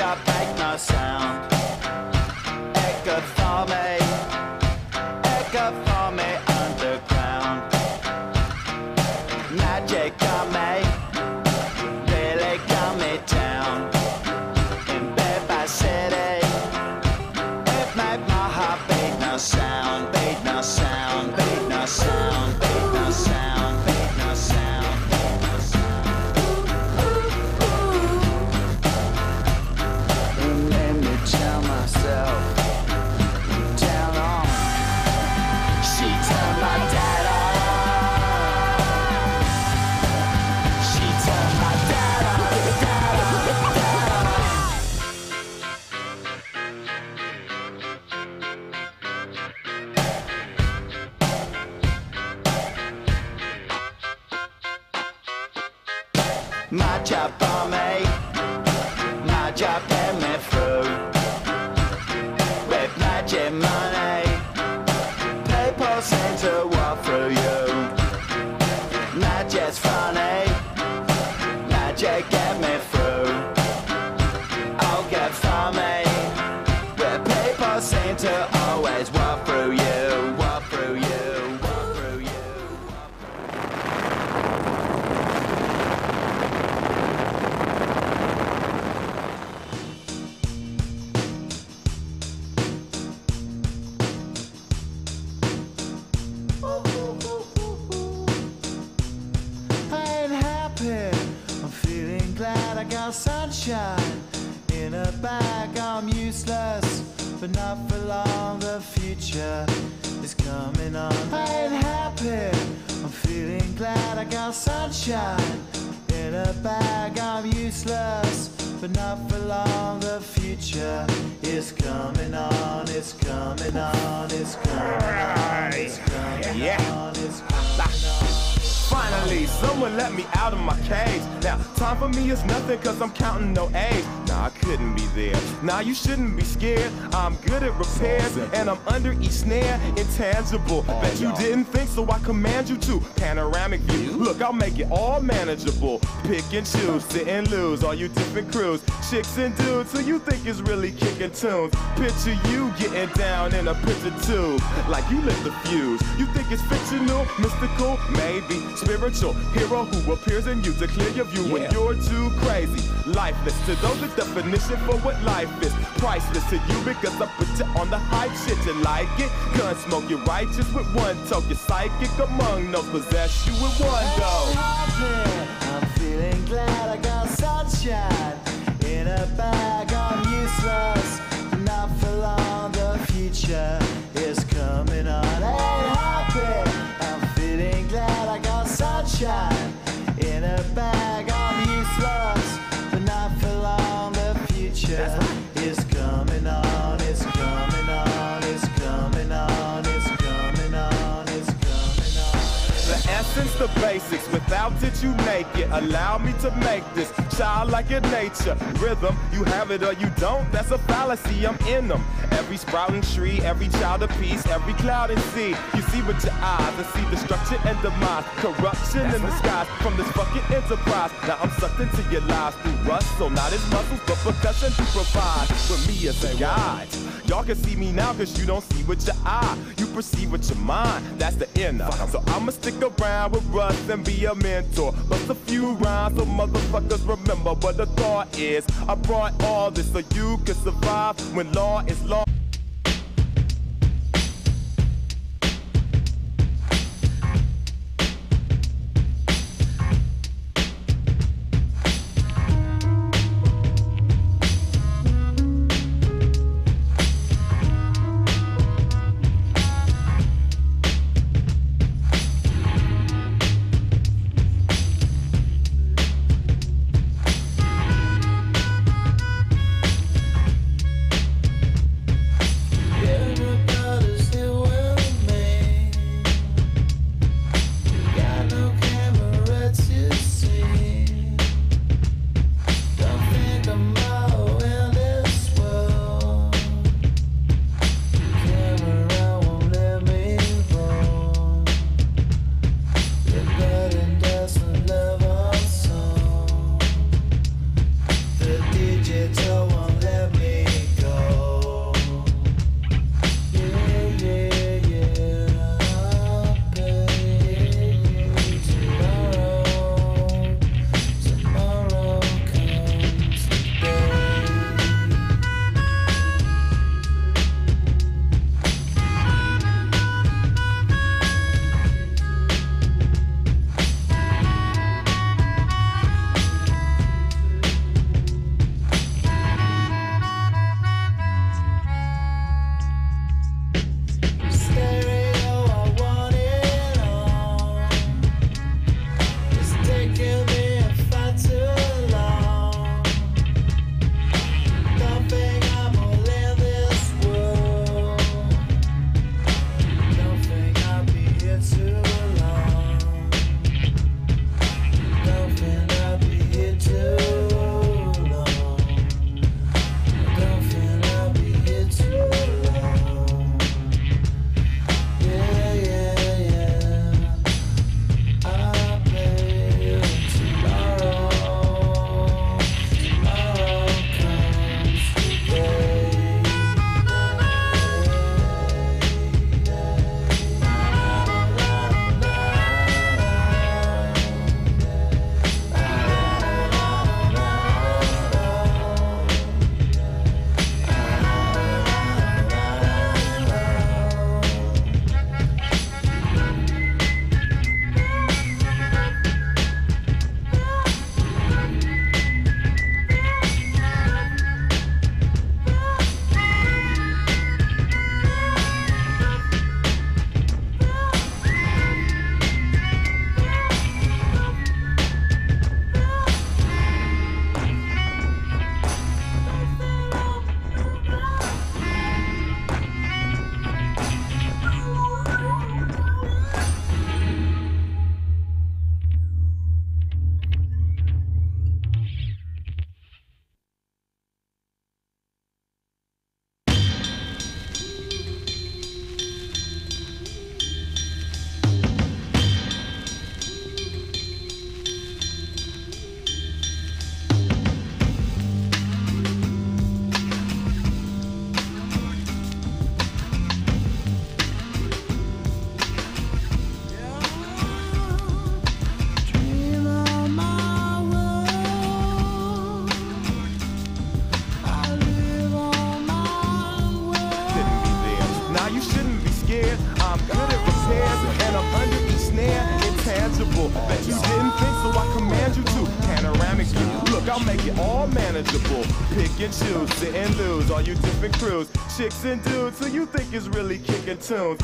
job make no sound. My job for me, my job get me through. With magic money, people seem to walk through you. Magic's funny, magic get me through. I'll get me, but people seem to always walk through you, sunshine in a bag. I'm useless, but not for long. The future is coming on. I ain't happy. I'm feeling glad I got sunshine in a bag. I'm useless, but not for long. The future is coming on. It's coming on. It's coming on. It's coming Yeah. on. It's coming on. Finally, someone let me out of my cage. Now, time for me is nothing cause I'm counting no A's. Nah, I couldn't be there. Nah, you shouldn't be scared. I'm good at repairs and I'm under each snare, intangible. Bet you didn't think, so I command you to. Panoramic view. Look, I'll make it all manageable. Pick and choose, sit and lose. All you different crews, chicks and dudes who you think is really kicking tunes. Picture you getting down in a picture tube, like you lit the fuse. You think it's fictional, mystical, maybe spiritual hero who appears in you to clear your view when Yeah. you're too crazy. Lifeless to those, the definition for what life is. Priceless to you because I put you on the hype shit. You like it? Gun smoke, you're righteous with one toke. You're psychic among no possess you with one go. happy. I'm feeling glad I got sunshine in a bag. I'm useless, not for long. The future basics. Without it, you make it. Allow me to make this child like your nature. Rhythm, you have it or you don't. That's a fallacy. I'm in them. Every sprouting tree, every child of peace, every cloud and sea. You see with your eyes and see destruction and demise, corruption in the skies from this fucking enterprise. Now I'm sucked into your lies through rust, so not as muscles, but percussion to provide with me as a guide. Y'all can see me now cause you don't see with your eye. You perceive with your mind, that's the inner. So I'ma stick around with Russ and be a mentor. Bust a few rhymes so motherfuckers remember what the thought is. I brought all this so you can survive when law is law. I'm good at repairs, and I'm under each snare, intangible. That you didn't think, so I command you to. Panoramic view, look, I'll make it all manageable. Pick and choose, sit and lose, all you different crews, chicks and dudes who you think is really kicking tunes.